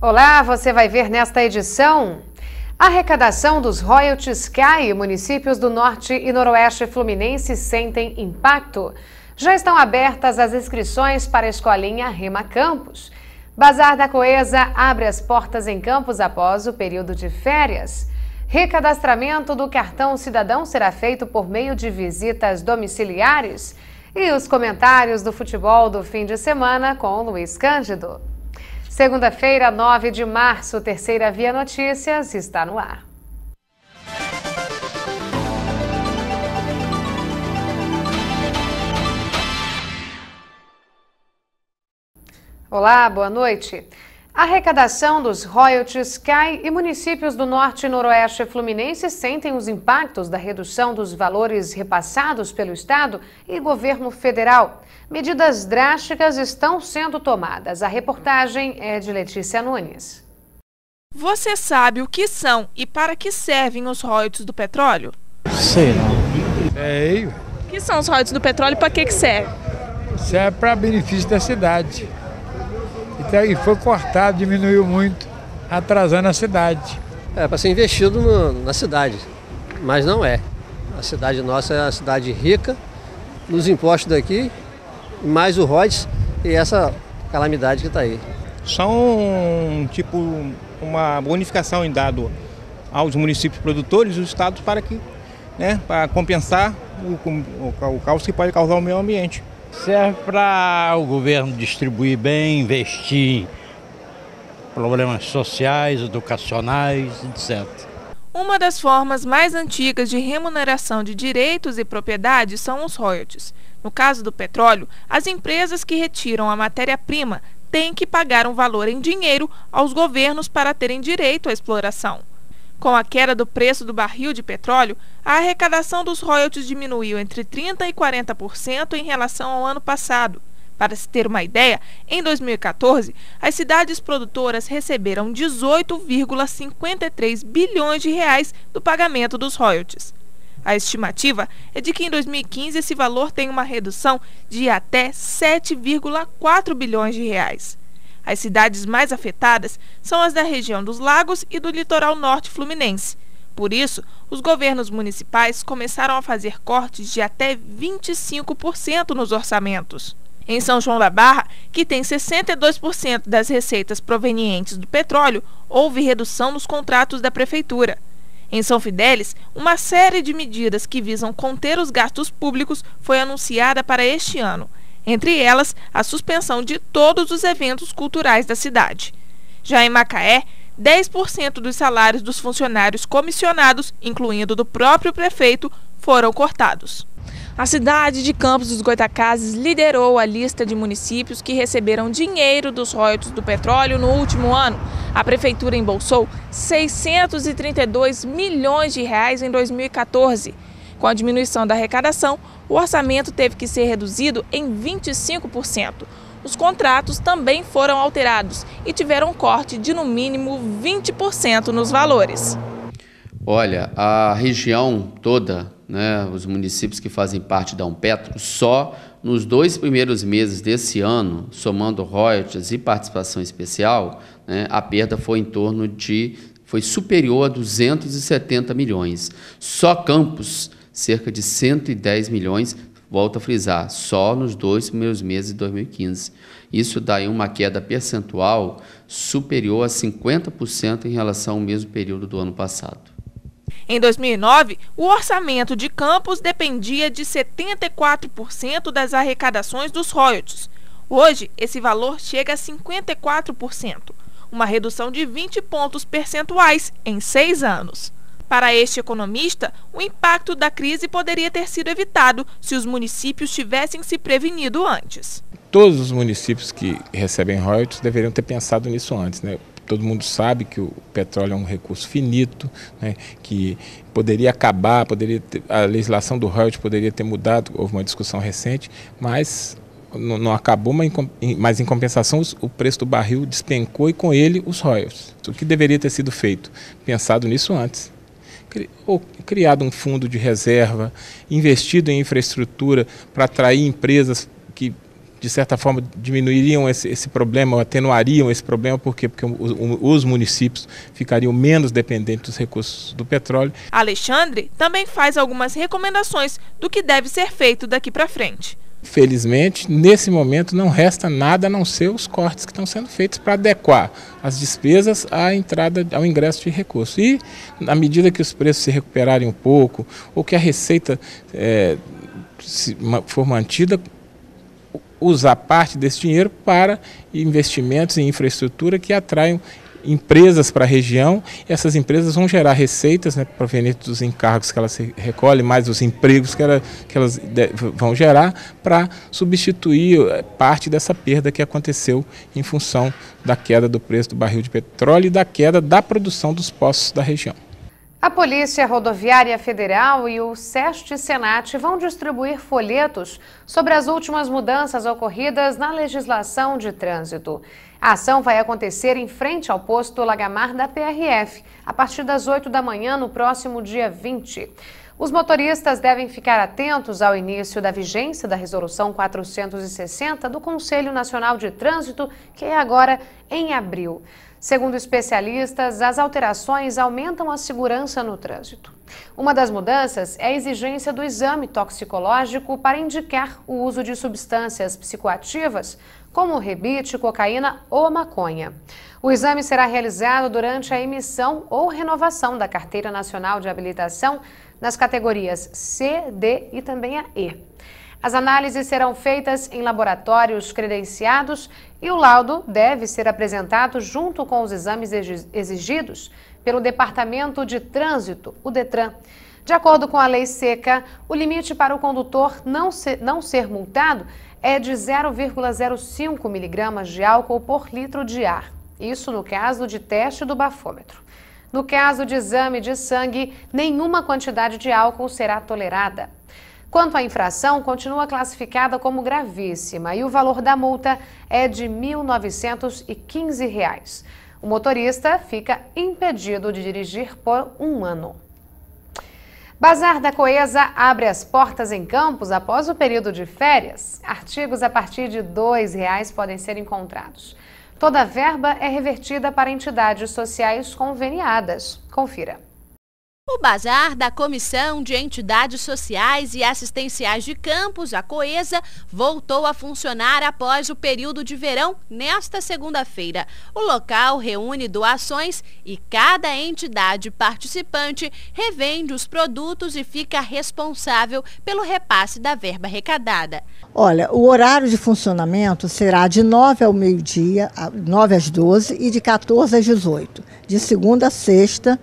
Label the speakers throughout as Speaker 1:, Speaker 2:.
Speaker 1: Olá, você vai ver nesta edição. A arrecadação dos royalties cai e municípios do norte e noroeste fluminense sentem impacto. Já estão abertas as inscrições para a escolinha Rema Campos. Bazar da Coesa abre as portas em Campos após o período de férias. Recadastramento do cartão cidadão será feito por meio de visitas domiciliares. E os comentários do futebol do fim de semana com Luiz Cândido. Segunda-feira, 9 de março, Terceira Via Notícias está no ar. Olá, boa noite. A arrecadação dos royalties cai e municípios do norte e noroeste fluminense sentem os impactos da redução dos valores repassados pelo Estado e governo federal. Medidas drásticas estão sendo tomadas. A reportagem é de Letícia Nunes.
Speaker 2: Você sabe o que são e para que servem os royalties do petróleo?
Speaker 3: Sei não.
Speaker 4: Sei.
Speaker 2: O que são os royalties do petróleo e para que, que serve?
Speaker 4: Serve para benefício da cidade. Então, e foi cortado, diminuiu muito, atrasando a cidade.
Speaker 5: É para ser investido no, na cidade, mas não é. A cidade nossa é uma cidade rica, nos impostos daqui, mais o ROIS e essa calamidade que está aí.
Speaker 6: São tipo uma bonificação em dado aos municípios produtores e os estados para que, né, para compensar o, o, o caos que pode causar o meio ambiente.
Speaker 3: Serve para o governo distribuir bem, investir em problemas sociais, educacionais, etc.
Speaker 2: Uma das formas mais antigas de remuneração de direitos e propriedades são os royalties. No caso do petróleo, as empresas que retiram a matéria-prima têm que pagar um valor em dinheiro aos governos para terem direito à exploração. Com a queda do preço do barril de petróleo, a arrecadação dos royalties diminuiu entre 30% e 40% em relação ao ano passado. Para se ter uma ideia, em 2014, as cidades produtoras receberam 18,53 bilhões de reais do pagamento dos royalties. A estimativa é de que em 2015 esse valor tem uma redução de até 7,4 bilhões de reais. As cidades mais afetadas são as da região dos lagos e do litoral norte fluminense. Por isso, os governos municipais começaram a fazer cortes de até 25% nos orçamentos. Em São João da Barra, que tem 62% das receitas provenientes do petróleo, houve redução nos contratos da prefeitura. Em São Fidélis, uma série de medidas que visam conter os gastos públicos foi anunciada para este ano entre elas a suspensão de todos os eventos culturais da cidade. Já em Macaé, 10% dos salários dos funcionários comissionados, incluindo do próprio prefeito, foram cortados. A cidade de Campos dos Goitacazes liderou a lista de municípios que receberam dinheiro dos royalties do petróleo no último ano. A prefeitura embolsou 632 milhões de reais em 2014. Com a diminuição da arrecadação, o orçamento teve que ser reduzido em 25%. Os contratos também foram alterados e tiveram corte de no mínimo 20% nos valores.
Speaker 7: Olha, a região toda, né, os municípios que fazem parte da Umpetro, só nos dois primeiros meses desse ano, somando royalties e participação especial, né, a perda foi em torno de foi superior a 270 milhões. Só Campos cerca de 110 milhões, volto a frisar, só nos dois primeiros meses de 2015. Isso dá uma queda percentual superior a 50% em relação ao mesmo período do ano passado.
Speaker 2: Em 2009, o orçamento de Campos dependia de 74% das arrecadações dos royalties. Hoje, esse valor chega a 54%, uma redução de 20 pontos percentuais em seis anos. Para este economista, o impacto da crise poderia ter sido evitado se os municípios tivessem se prevenido antes.
Speaker 8: Todos os municípios que recebem royalties deveriam ter pensado nisso antes, né? Todo mundo sabe que o petróleo é um recurso finito, né, que poderia acabar, poderia ter, a legislação do royalties poderia ter mudado, houve uma discussão recente, mas não, não acabou, mas em, mas em compensação o preço do barril despencou e com ele os royalties. O que deveria ter sido feito? Pensado nisso antes ou criado um fundo de reserva, investido em infraestrutura para atrair empresas que de certa forma, diminuiriam esse, esse problema, atenuariam esse problema, por quê? Porque os municípios ficariam menos dependentes dos recursos do petróleo.
Speaker 2: Alexandre também faz algumas recomendações do que deve ser feito daqui para frente.
Speaker 8: Felizmente, nesse momento não resta nada a não ser os cortes que estão sendo feitos para adequar as despesas à entrada, ao ingresso de recursos. E, na medida que os preços se recuperarem um pouco, ou que a receita é, for mantida, usar parte desse dinheiro para investimentos em infraestrutura que atraiam empresas para a região. Essas empresas vão gerar receitas né, provenientes dos encargos que elas recolhem, mais os empregos que, ela, que elas vão gerar para substituir eh, parte dessa perda que aconteceu em função da queda do preço do barril de petróleo e da queda da produção dos postos da região.
Speaker 1: A Polícia Rodoviária Federal e o SEST Senat vão distribuir folhetos sobre as últimas mudanças ocorridas na legislação de trânsito. A ação vai acontecer em frente ao posto Lagamar da PRF, a partir das 8 da manhã no próximo dia 20. Os motoristas devem ficar atentos ao início da vigência da Resolução 460 do Conselho Nacional de Trânsito, que é agora em abril. Segundo especialistas, as alterações aumentam a segurança no trânsito. Uma das mudanças é a exigência do exame toxicológico para indicar o uso de substâncias psicoativas como rebite, cocaína ou maconha. O exame será realizado durante a emissão ou renovação da Carteira Nacional de Habilitação nas categorias C, D e também a E. As análises serão feitas em laboratórios credenciados e o laudo deve ser apresentado junto com os exames exigidos pelo Departamento de Trânsito, o DETRAN. De acordo com a lei seca, o limite para o condutor não ser, não ser multado é de 0,05 miligramas de álcool por litro de ar. Isso no caso de teste do bafômetro. No caso de exame de sangue, nenhuma quantidade de álcool será tolerada. Quanto à infração, continua classificada como gravíssima e o valor da multa é de R$ 1.915. O motorista fica impedido de dirigir por um ano. Bazar da Coesa abre as portas em Campos após o período de férias. Artigos a partir de R$ 2,00 podem ser encontrados. Toda a verba é revertida para entidades sociais conveniadas. Confira.
Speaker 9: O Bazar da Comissão de Entidades Sociais e Assistenciais de Campos, a COESA, voltou a funcionar após o período de verão nesta segunda-feira. O local reúne doações e cada entidade participante revende os produtos e fica responsável pelo repasse da verba arrecadada.
Speaker 10: Olha, o horário de funcionamento será de 9 ao meio-dia, 9 às 12 e de 14 às 18, de segunda a sexta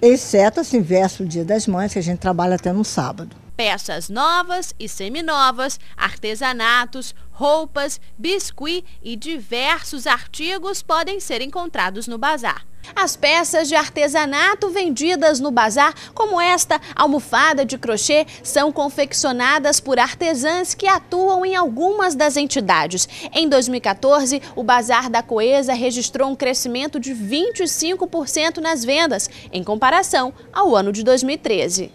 Speaker 10: exceto assim, verso Dia das Mães, que a gente trabalha até no sábado.
Speaker 9: Peças novas e seminovas, artesanatos, roupas, biscuit e diversos artigos podem ser encontrados no bazar. As peças de artesanato vendidas no bazar, como esta almofada de crochê, são confeccionadas por artesãs que atuam em algumas das entidades. Em 2014, o Bazar da Coesa registrou um crescimento de 25% nas vendas, em comparação ao ano de 2013.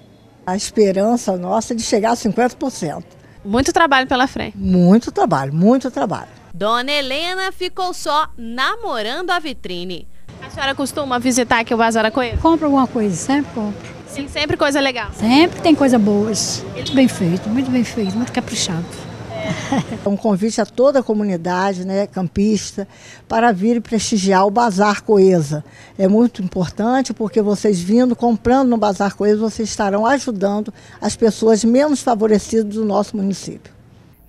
Speaker 10: A esperança nossa é de chegar a 50%.
Speaker 9: Muito trabalho pela frente.
Speaker 10: Muito trabalho, muito trabalho.
Speaker 9: Dona Helena ficou só namorando a vitrine. A senhora costuma visitar aqui o Bazar Coisa?
Speaker 11: Compro alguma coisa, sempre compro.
Speaker 9: Sim, sempre coisa legal.
Speaker 11: Sempre tem coisa boas. Muito bem feito, muito bem feito, muito caprichado.
Speaker 10: É um convite a toda a comunidade né, campista para vir prestigiar o Bazar Coesa. É muito importante porque vocês vindo, comprando no Bazar Coesa, vocês estarão ajudando as pessoas menos favorecidas do nosso município.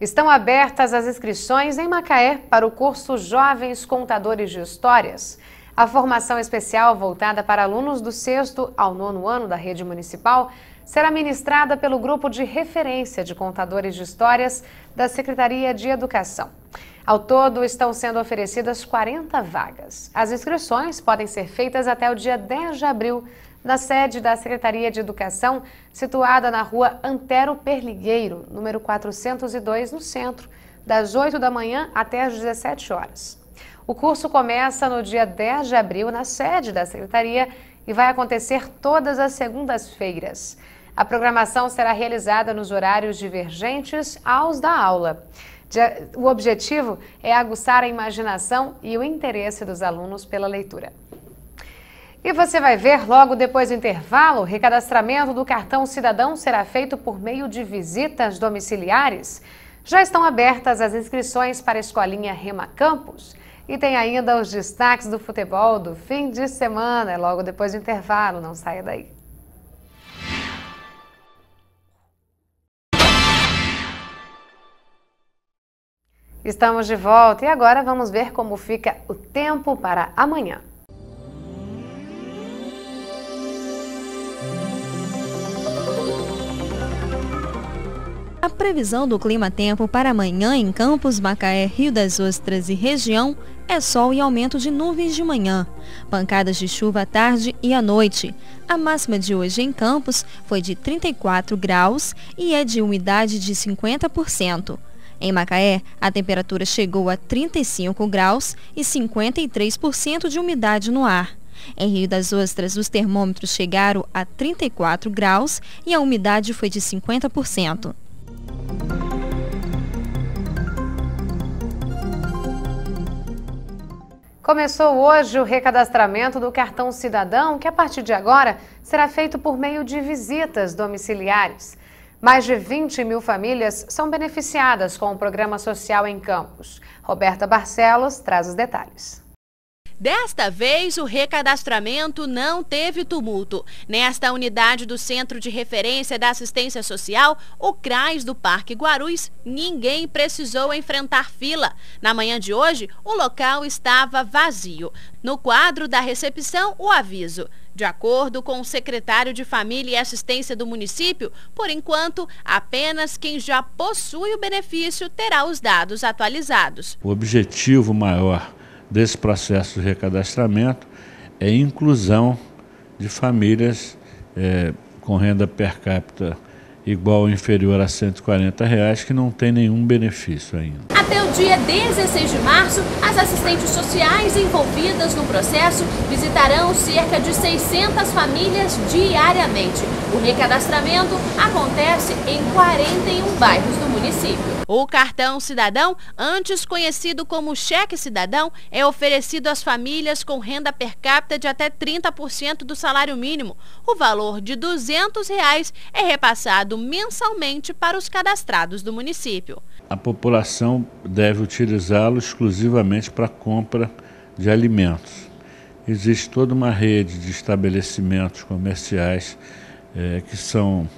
Speaker 1: Estão abertas as inscrições em Macaé para o curso Jovens Contadores de Histórias. A formação especial voltada para alunos do sexto ao nono ano da rede municipal será ministrada pelo Grupo de Referência de Contadores de Histórias da Secretaria de Educação. Ao todo, estão sendo oferecidas 40 vagas. As inscrições podem ser feitas até o dia 10 de abril na sede da Secretaria de Educação, situada na rua Antero Perligueiro, número 402, no centro, das 8 da manhã até as 17 horas. O curso começa no dia 10 de abril na sede da Secretaria e vai acontecer todas as segundas-feiras. A programação será realizada nos horários divergentes aos da aula. O objetivo é aguçar a imaginação e o interesse dos alunos pela leitura. E você vai ver logo depois do intervalo, o recadastramento do cartão cidadão será feito por meio de visitas domiciliares. Já estão abertas as inscrições para a escolinha Rema Campus. E tem ainda os destaques do futebol do fim de semana, logo depois do intervalo, não saia daí. Estamos de volta e agora vamos ver como fica o tempo para amanhã.
Speaker 12: A previsão do clima-tempo para amanhã em Campos, Macaé, Rio das Ostras e região é sol e aumento de nuvens de manhã, pancadas de chuva à tarde e à noite. A máxima de hoje em Campos foi de 34 graus e é de umidade de 50%. Em Macaé, a temperatura chegou a 35 graus e 53% de umidade no ar. Em Rio das Ostras, os termômetros chegaram a 34 graus e a umidade foi de 50%.
Speaker 1: Começou hoje o recadastramento do cartão cidadão, que a partir de agora será feito por meio de visitas domiciliares. Mais de 20 mil famílias são beneficiadas com o programa social em Campos. Roberta Barcelos traz os detalhes.
Speaker 9: Desta vez, o recadastramento não teve tumulto. Nesta unidade do Centro de Referência da Assistência Social, o CRAS do Parque Guarus, ninguém precisou enfrentar fila. Na manhã de hoje, o local estava vazio. No quadro da recepção, o aviso. De acordo com o secretário de Família e Assistência do município, por enquanto, apenas quem já possui o benefício terá os dados atualizados.
Speaker 13: O objetivo maior desse processo de recadastramento é inclusão de famílias é, com renda per capita igual ou inferior a 140 reais que não tem nenhum benefício ainda.
Speaker 9: Até o dia 16 de março, as assistentes sociais envolvidas no processo visitarão cerca de 600 famílias diariamente. O recadastramento acontece em 41 bairros do município. O cartão cidadão, antes conhecido como cheque cidadão, é oferecido às famílias com renda per capita de até 30% do salário mínimo. O valor de 200 reais é repassado mensalmente para os cadastrados do município.
Speaker 13: A população deve utilizá-lo exclusivamente para compra de alimentos. Existe toda uma rede de estabelecimentos comerciais eh, que são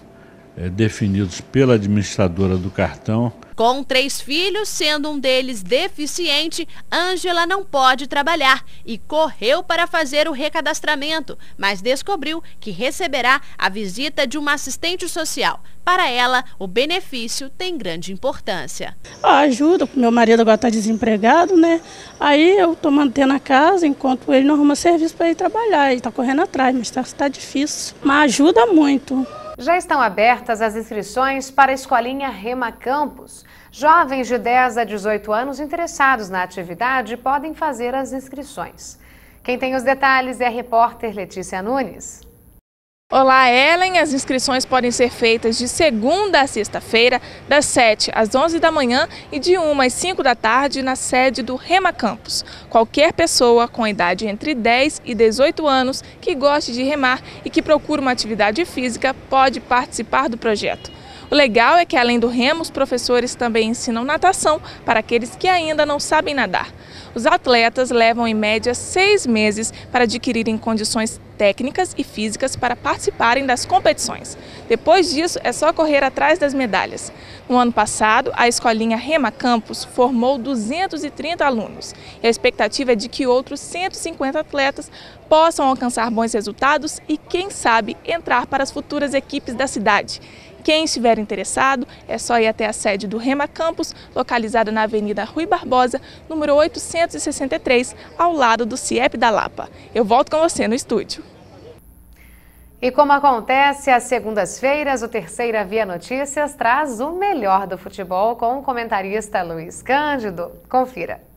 Speaker 13: eh, definidos pela administradora do cartão
Speaker 9: com três filhos, sendo um deles deficiente, Ângela não pode trabalhar e correu para fazer o recadastramento, mas descobriu que receberá a visita de uma assistente social. Para ela, o benefício tem grande importância.
Speaker 14: Ajuda, meu marido agora está desempregado, né? Aí eu estou mantendo a casa enquanto ele não arruma serviço para ir trabalhar. Ele está correndo atrás, mas está tá difícil. Mas ajuda muito.
Speaker 1: Já estão abertas as inscrições para a Escolinha Rema Campus. Jovens de 10 a 18 anos interessados na atividade podem fazer as inscrições. Quem tem os detalhes é a repórter Letícia Nunes.
Speaker 15: Olá, Ellen. As inscrições podem ser feitas de segunda a sexta-feira, das 7 às 11 da manhã e de 1 às 5 da tarde na sede do Rema Campus. Qualquer pessoa com idade entre 10 e 18 anos que goste de remar e que procure uma atividade física pode participar do projeto. O legal é que, além do remo, os professores também ensinam natação para aqueles que ainda não sabem nadar. Os atletas levam em média seis meses para adquirirem condições técnicas e físicas para participarem das competições. Depois disso, é só correr atrás das medalhas. No ano passado, a escolinha Rema Campus formou 230 alunos e a expectativa é de que outros 150 atletas possam alcançar bons resultados e, quem sabe, entrar para as futuras equipes da cidade. Quem estiver interessado, é só ir até a sede do Rema Campus, localizada na Avenida Rui Barbosa, número 863, ao lado do CIEP da Lapa. Eu volto com você no estúdio.
Speaker 1: E como acontece às segundas-feiras, o Terceira Via Notícias traz o melhor do futebol com o comentarista Luiz Cândido. Confira.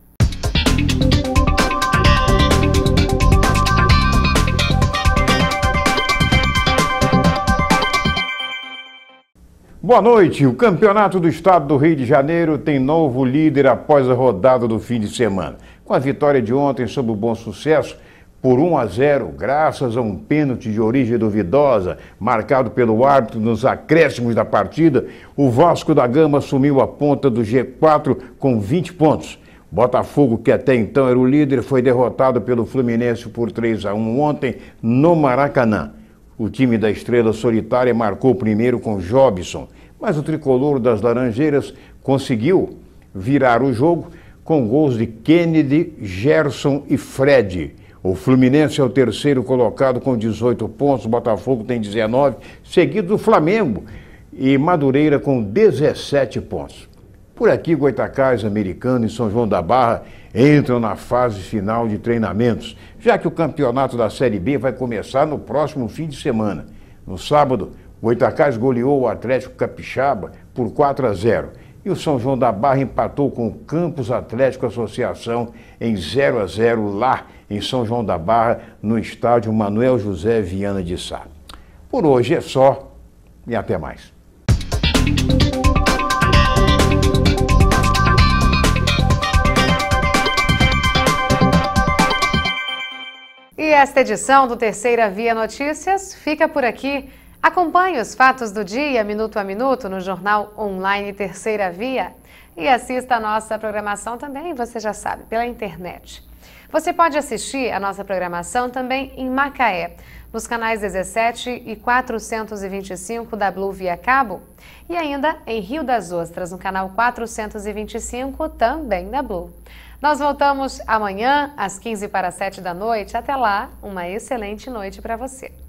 Speaker 16: Boa noite. O Campeonato do Estado do Rio de Janeiro tem novo líder após a rodada do fim de semana. Com a vitória de ontem sob o bom sucesso, por 1 a 0, graças a um pênalti de origem duvidosa, marcado pelo árbitro nos acréscimos da partida, o Vasco da Gama assumiu a ponta do G4 com 20 pontos. Botafogo, que até então era o líder, foi derrotado pelo Fluminense por 3 a 1 ontem no Maracanã. O time da Estrela Solitária marcou primeiro com Jobson, mas o tricolor das Laranjeiras conseguiu virar o jogo com gols de Kennedy, Gerson e Fred. O Fluminense é o terceiro colocado com 18 pontos, o Botafogo tem 19, seguido do Flamengo e Madureira com 17 pontos. Por aqui, Goitacás, Americano e São João da Barra entram na fase final de treinamentos, já que o campeonato da Série B vai começar no próximo fim de semana. No sábado, Goitacás goleou o Atlético Capixaba por 4 a 0 e o São João da Barra empatou com o Campos Atlético Associação em 0 a 0 lá em São João da Barra, no estádio Manuel José Viana de Sá. Por hoje é só e até mais.
Speaker 1: Esta edição do Terceira Via Notícias fica por aqui. Acompanhe os fatos do dia, minuto a minuto, no jornal online Terceira Via. E assista a nossa programação também, você já sabe, pela internet. Você pode assistir a nossa programação também em Macaé, nos canais 17 e 425 da Blue via cabo, e ainda em Rio das Ostras, no canal 425 também da Blue. Nós voltamos amanhã às 15 para 7 da noite. Até lá, uma excelente noite para você.